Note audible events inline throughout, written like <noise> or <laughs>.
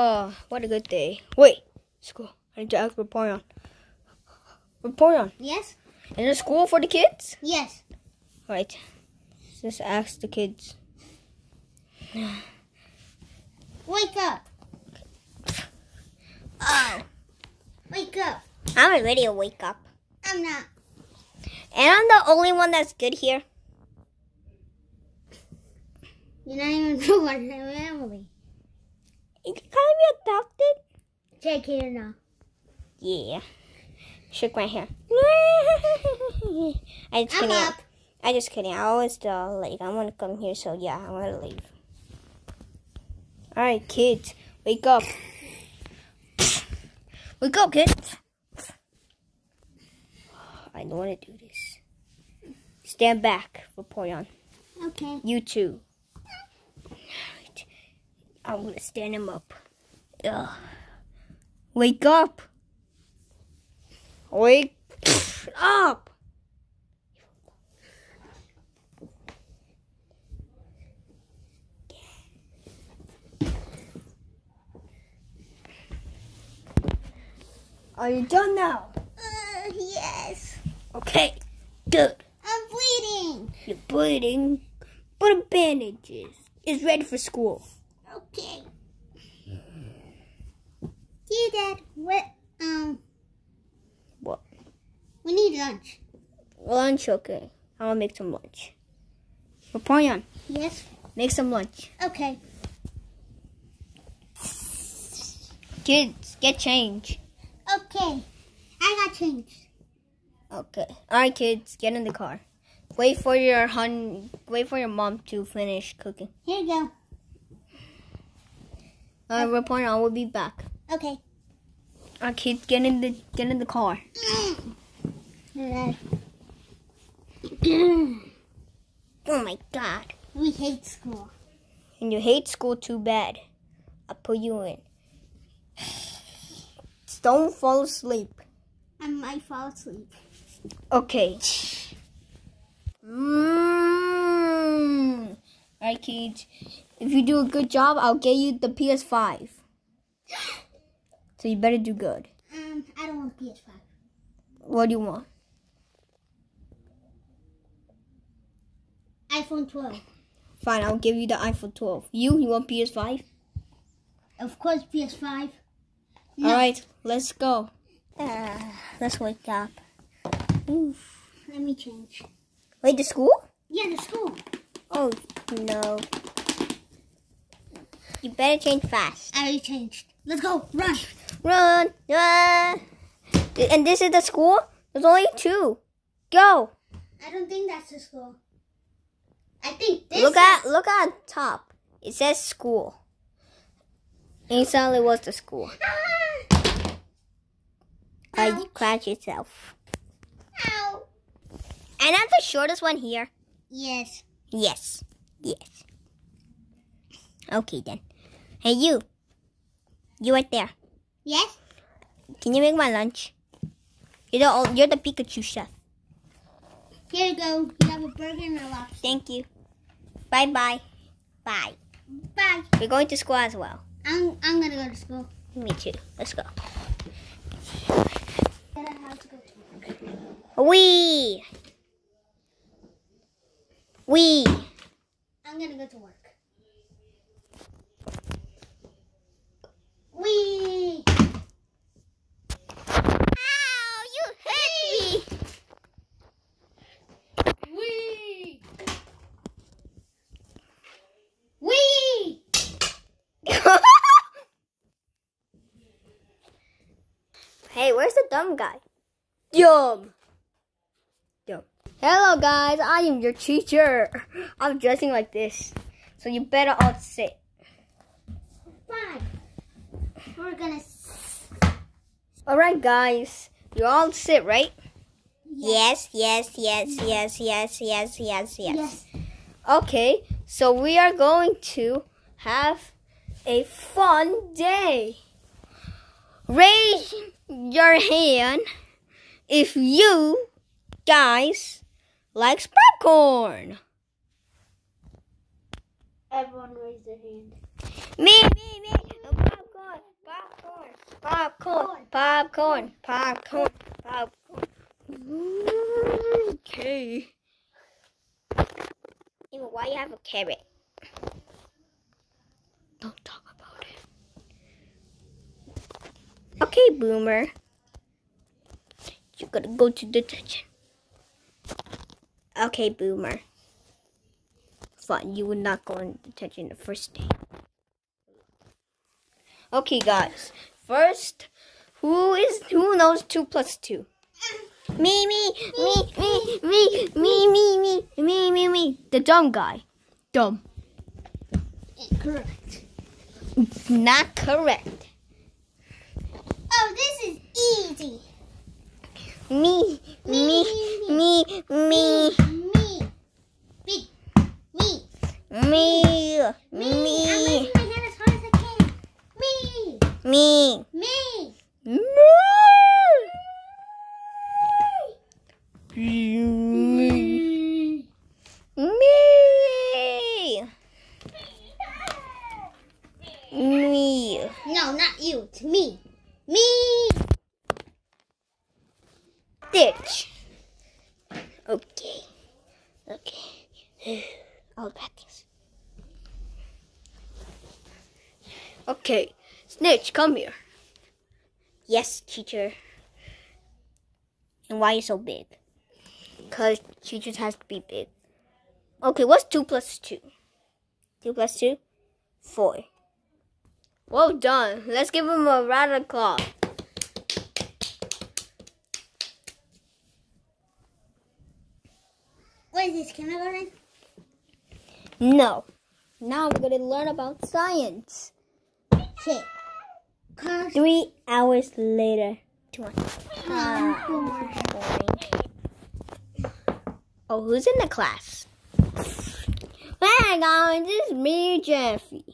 Oh, what a good day. Wait, school. I need to ask Vaporeon. Vaporeon, Yes? is there school for the kids? Yes. Right. Just ask the kids. Wake up. Oh. Wake up. I'm ready to wake up. I'm not. And I'm the only one that's good here. You're not even <laughs> the one family. You can of be adopted. Take here now. Yeah. Shook my hair. <laughs> I just I'm kidding. up. I just kidding. I always uh, like I want to come here, so yeah, I want to leave. All right, kids, wake up. Wake up, kids. I don't want to do this. Stand back, Vaporeon. Okay. You too. I'm gonna stand him up. Ugh. Wake up! Wake up! Are you done now? Uh, yes. Okay, good. I'm bleeding. You're bleeding. Put on bandages. It's ready for school. Okay. Dad, what, um, What? we need lunch. Lunch, okay. I'll make some lunch. Vaporeon, Yes? make some lunch. Okay. Kids, get change. Okay. I got changed. Okay. Alright kids, get in the car. Wait for your hun wait for your mom to finish cooking. Here you go. Alright, Vaporeon, I will be back. Okay. Alright kids, get in the get in the car. Oh my god. we hate school. And you hate school too bad. I'll put you in. <sighs> Don't fall asleep. I might fall asleep. Okay. Mm. Alright, kids. If you do a good job, I'll get you the PS5. <gasps> <gasps> <gasps> So you better do good. Um, I don't want PS5. What do you want? iPhone 12. Fine, I'll give you the iPhone 12. You, you want PS5? Of course, PS5. No. Alright, let's go. Uh, let's wake up. Oof. Let me change. Wait, to school? Yeah, the school. Oh, no. You better change fast. I already changed. Let's go. Run. Run! Ah. And this is the school? There's only two. Go! I don't think that's the school. I think this look at look at top. It says school. Inside it was the school. <laughs> Ah! I Ouch. crash yourself. Ow. And I'm the shortest one here. Yes. Yes. Yes. Okay then. Hey you. You right there. Yes? Can you make my lunch? You're the ol- oh, you're the Pikachu chef. Here you go. You have a burger and a lobster. Thank you. Bye bye. Bye. Bye. We're going to school as well. I'm, I'm gonna go to school. Me too. Let's go. Then I have to go to work. Wee. Wee. I'm gonna go to work. Wee! Ow! You hit me. Wee! Wee! <laughs> hey, where's the dumb guy? Yum. Yum. Hello, guys. I am your teacher. I'm dressing like this, so you better all sit. We're gonna. All right, guys. You all sit, right? Yes, yes, yes, yes, yes, yes, yes, yes. Yes. Okay, so we are going to have a fun day. Raise your hand if you guys likes popcorn. Everyone raise their hand. Me, me, me, no popcorn. Popcorn, popcorn, popcorn. Okay. Even why you have a carrot? Don't talk about it. Okay, Boomer. You gotta go to detention. Okay, Boomer. Fine, you would not go in detention the first day. Okay, guys. First, who is who knows two plus two? Me, me, me, me, me, me, me, me, me, me, me. The dumb guy. Dumb. Correct. Not correct. Oh, this is easy. Me, me, me, me, Me. Me. Me. me, I'm me, raising my hand as hard as I can. Me. me, Me. me. Me. Me. Me. No, not you. It's me. Me. Ditch. Okay. Okay. <sighs> All bad things. Okay. Snitch, come here. Yes, teacher. And why are you so big? Because teachers has to be big. Okay, what's 2 plus 2? 2 plus 2? 4. Well done. Let's give him a round of applause. What is this? Kindergarten? No. Now we're going to learn about science. Cause Three hours later. Ah. Oh, who's in the class? Hey guys, this is me, Jeffy.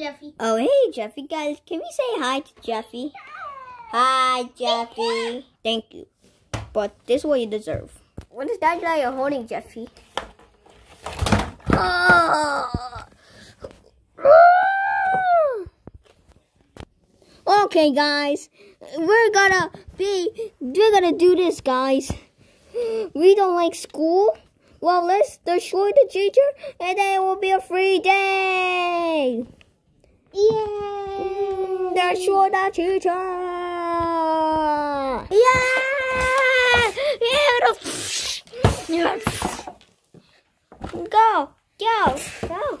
Jeffy. Oh, hey, Jeffy, guys, can we say hi to Jeffy? Hi, Jeffy. Thank you. But this is what you deserve. What is that that you're holding, Jeffy? Ah. Okay, guys, we're gonna be, we're gonna do this, guys. We don't like school. Well, let's destroy the teacher, and then it will be a free day. 耶！的说的汽车。耶！耶的。Go go go.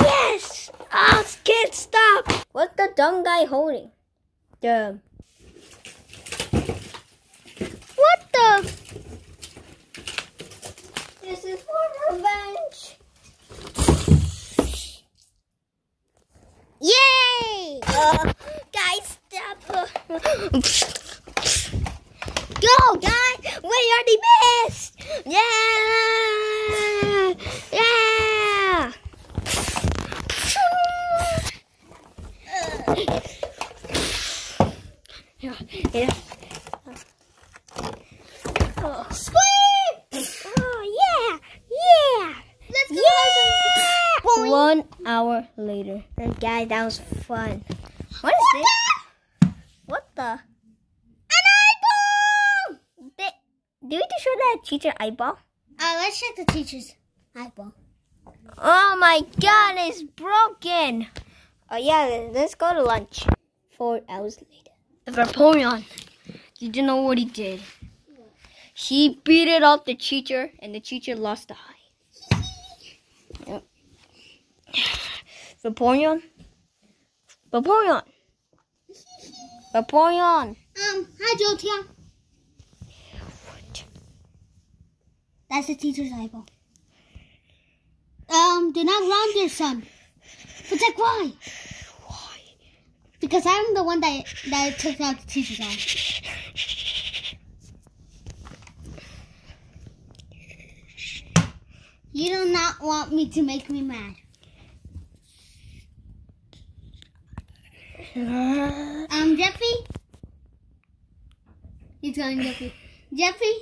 Yes! Oh, can't stop. What's the dumb guy holding? The One hour later. And guys, that was fun. What is this? What the? An eyeball! Did, do we just show that teacher eyeball? Uh, let's check the teacher's eyeball. Oh my god, it's broken. Oh yeah, let's go to lunch. Four hours later. Vaporeon. You didn't know what he did. He beat it off the teacher, and the teacher lost the eye. Vaporeon. Vaporeon. Vaporeon. Um, hi, Jotia. That's the teacher's eyeball. Um, do not ground your son. But like, why? Why? Because I'm the one that that took out the teacher's eye. You do not want me to make me mad. Um, Jeffy? He's going, Jeffy. Jeffy?